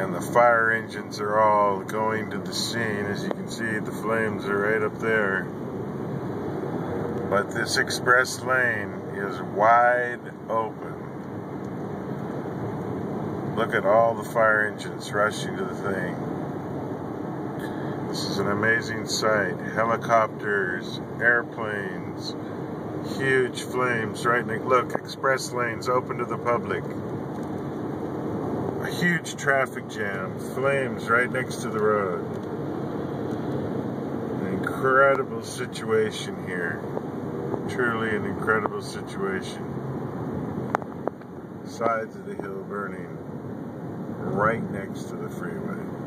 And the fire engines are all going to the scene. As you can see, the flames are right up there. But this express lane is wide open. Look at all the fire engines rushing to the thing. This is an amazing sight. Helicopters, airplanes, huge flames right next. Look, express lanes open to the public. Huge traffic jam, flames right next to the road. An incredible situation here. Truly an incredible situation. Sides of the hill burning right next to the freeway.